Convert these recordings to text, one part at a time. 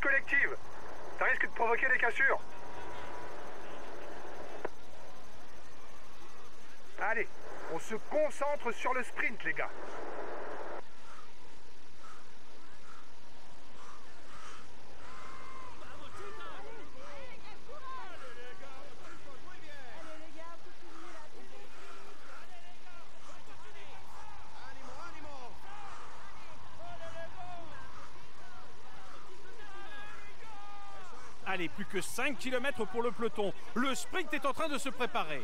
collective. Ça risque de provoquer des cassures. Allez, on se concentre sur le sprint, les gars. Plus que 5 km pour le peloton. Le sprint est en train de se préparer.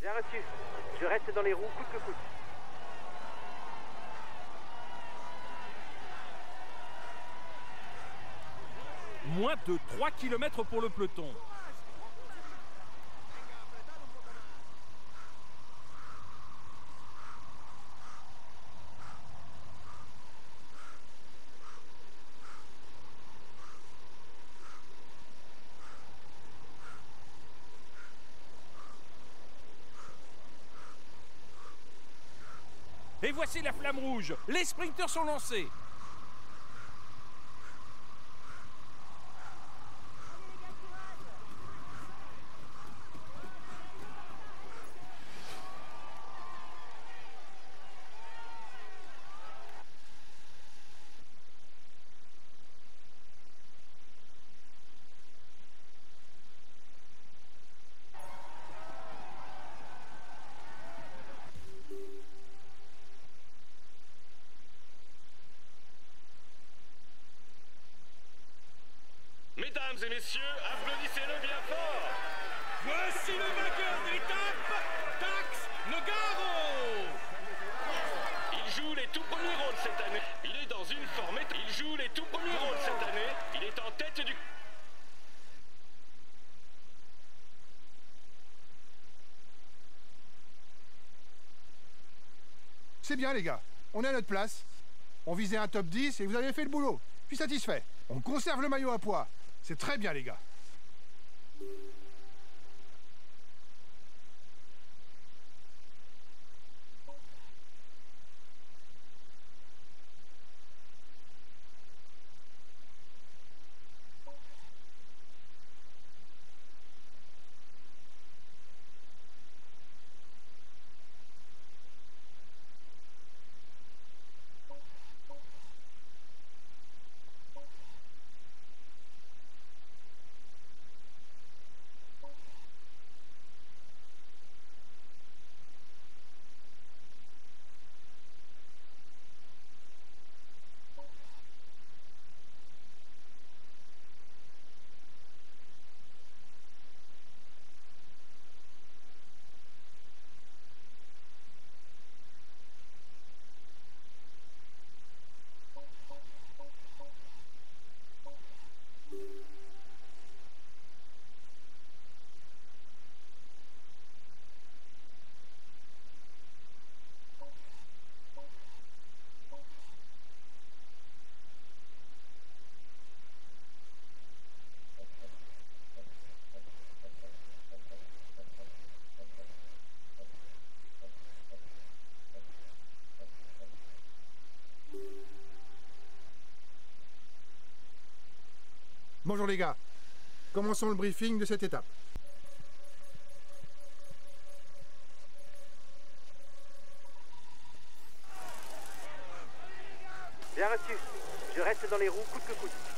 Bien reçu. Reste dans les roues coûte que coûte. Moins de 3 km pour le peloton. Et voici la flamme rouge. Les sprinteurs sont lancés. Mesdames et messieurs, applaudissez-le bien fort Voici le vainqueur de l'étape, Dax Nogaro Il joue les tout premiers rôles cette année. Il est dans une forme... Il joue les tout premiers rôles cette année. Il est en tête du... C'est bien, les gars. On est à notre place. On visait un top 10 et vous avez fait le boulot. Je suis satisfait. On conserve le maillot à poids. C'est très bien, les gars. Bonjour les gars. Commençons le briefing de cette étape. Bien reçu. Je reste dans les roues coûte que coûte.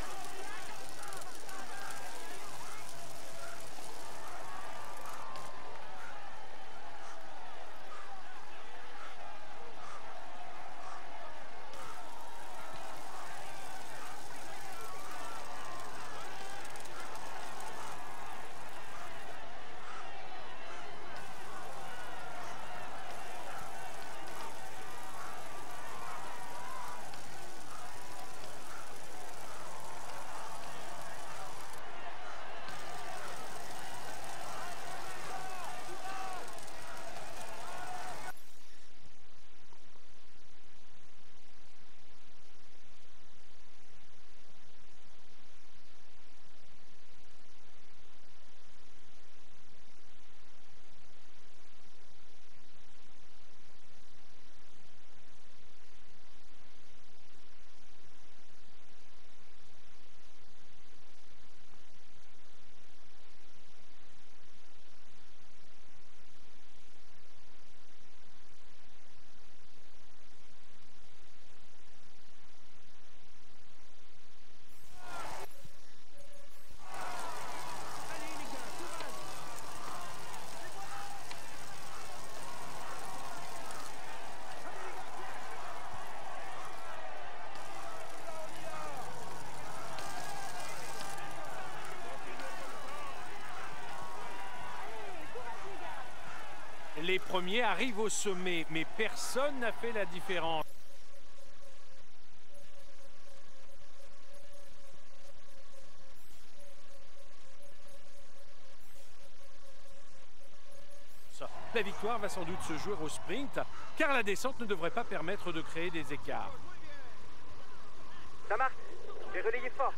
Les premiers arrivent au sommet, mais personne n'a fait la différence. La victoire va sans doute se jouer au sprint, car la descente ne devrait pas permettre de créer des écarts. Ça marche. J'ai relayé fort.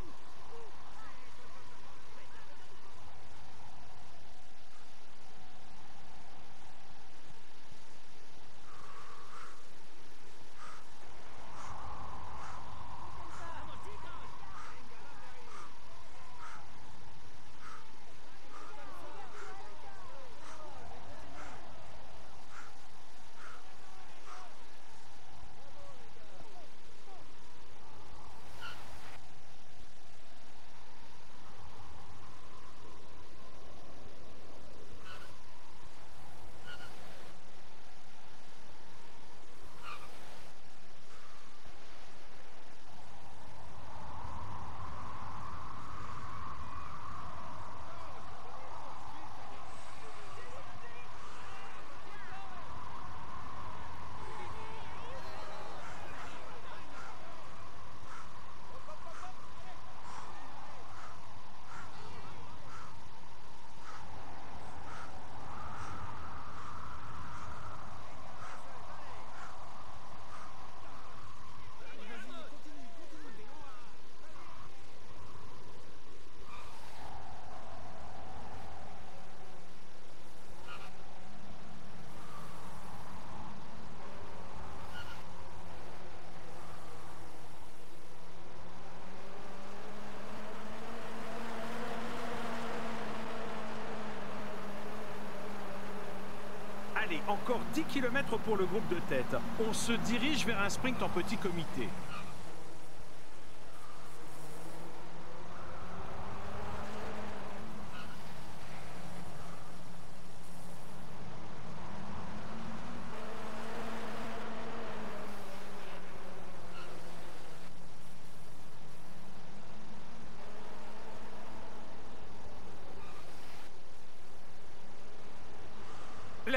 Encore 10 km pour le groupe de tête. On se dirige vers un sprint en petit comité.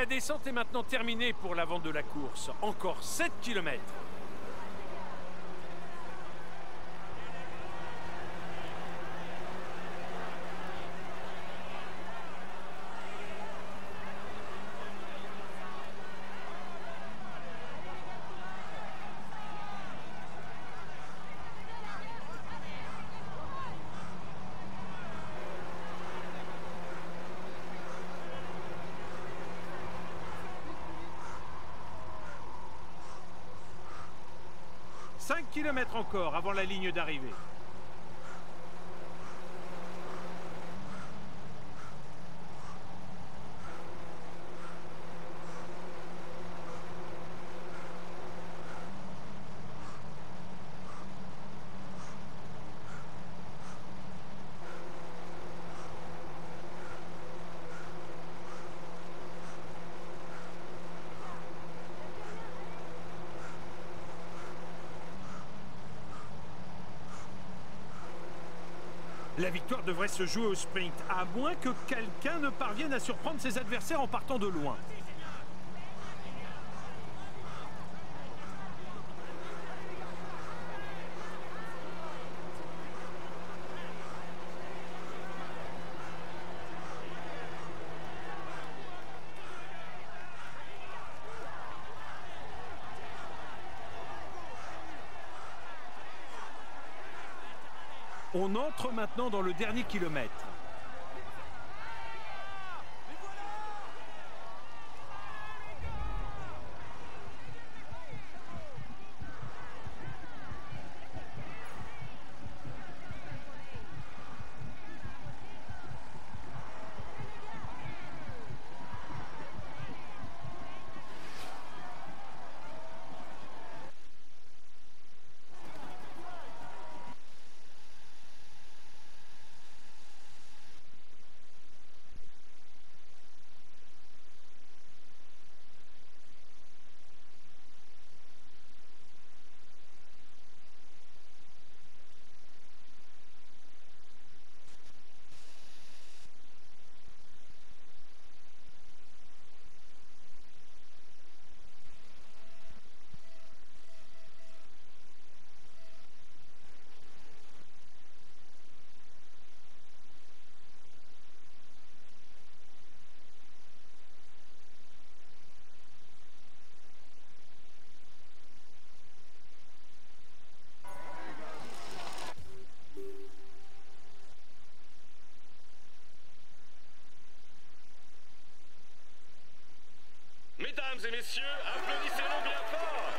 La descente est maintenant terminée pour l'avant de la course. Encore 7 km. Kilomètres encore avant la ligne d'arrivée. La victoire devrait se jouer au sprint, à moins que quelqu'un ne parvienne à surprendre ses adversaires en partant de loin. On entre maintenant dans le dernier kilomètre. Mesdames et messieurs, applaudissez-le bien fort.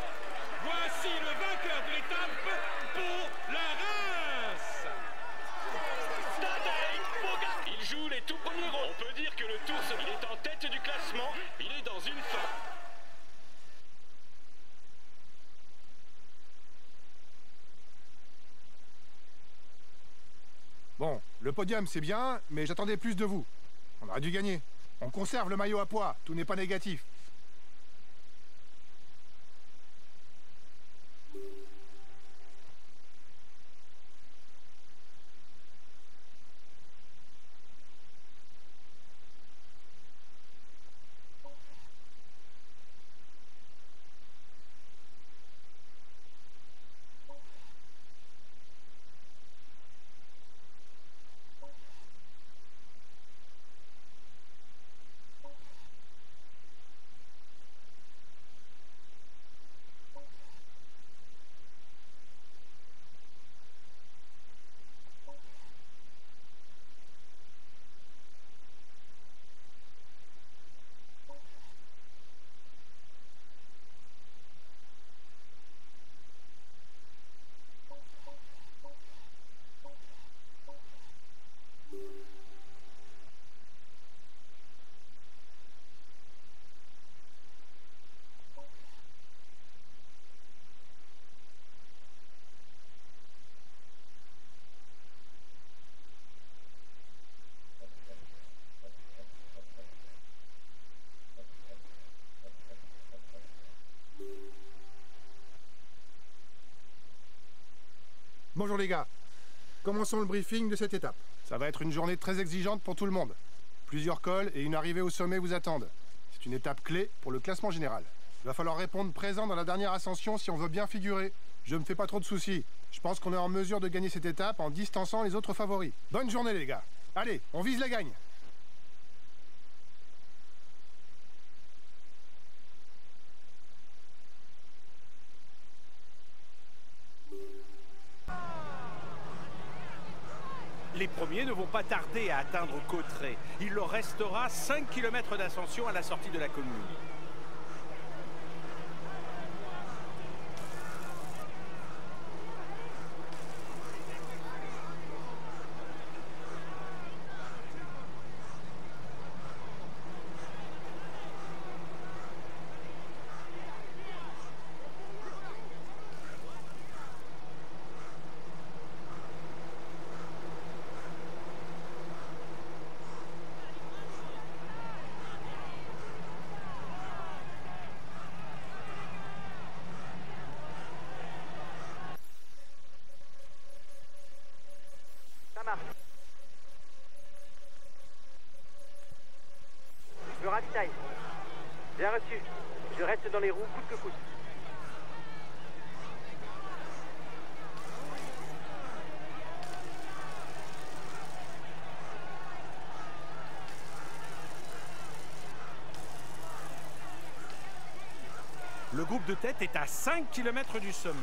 Voici le vainqueur de l'étape pour la Pogacar. Il joue les tout premiers rôles. On peut dire que le Tour, il est en tête du classement. Il est dans une forme. Bon, le podium c'est bien, mais j'attendais plus de vous. On aurait dû gagner. On conserve le maillot à poids, tout n'est pas négatif. Bonjour les gars. Commençons le briefing de cette étape. Ça va être une journée très exigeante pour tout le monde. Plusieurs cols et une arrivée au sommet vous attendent. C'est une étape clé pour le classement général. Il va falloir répondre présent dans la dernière ascension si on veut bien figurer. Je me fais pas trop de soucis. Je pense qu'on est en mesure de gagner cette étape en distançant les autres favoris. Bonne journée les gars. Allez, on vise la gagne. Les premiers ne vont pas tarder à atteindre Cauterets. Il leur restera 5 km d'ascension à la sortie de la commune. Je me ravitaille. Bien reçu. Je reste dans les roues coûte que coûte. Le groupe de tête est à 5 km du sommet.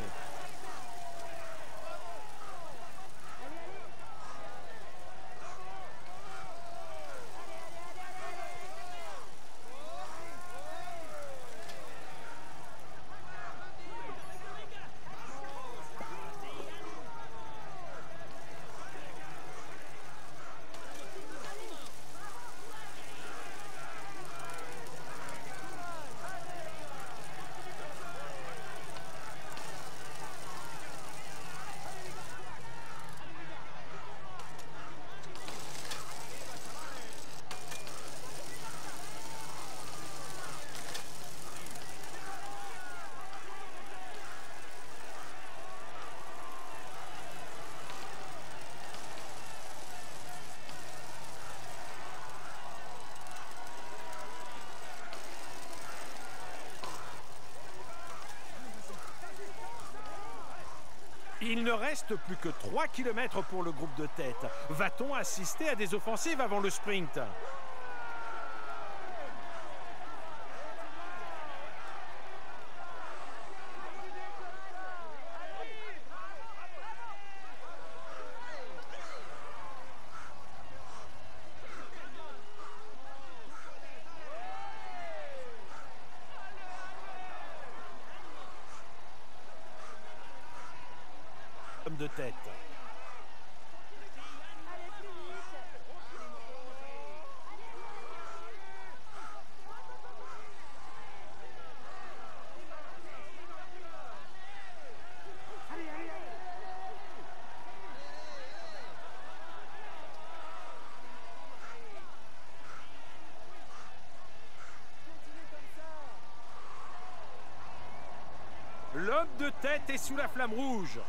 Il ne reste plus que 3 km pour le groupe de tête. Va-t-on assister à des offensives avant le sprint l'homme de tête. L'homme de tête est sous la flamme rouge.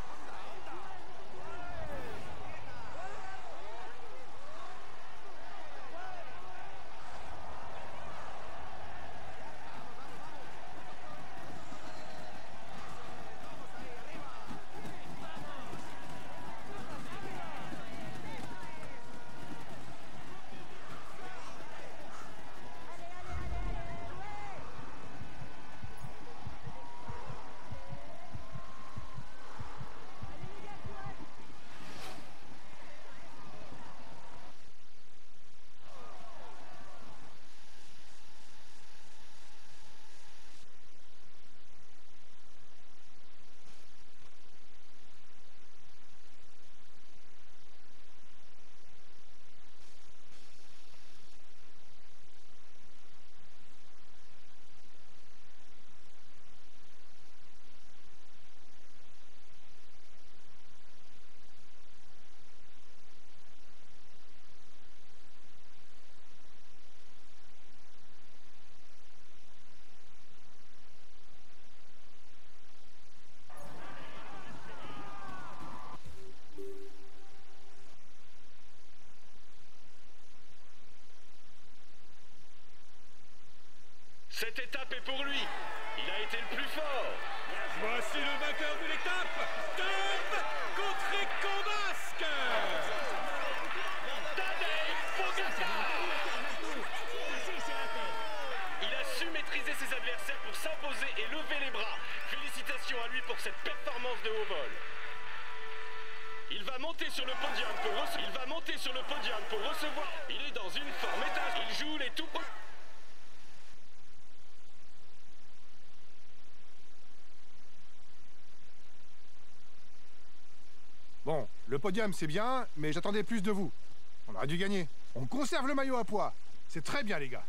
Cette étape est pour lui. Il a été le plus fort. Voici le vainqueur de l'étape, Top Gotrek Basque le podium c'est bien, mais j'attendais plus de vous. On aurait dû gagner. On conserve le maillot à poids. C'est très bien les gars.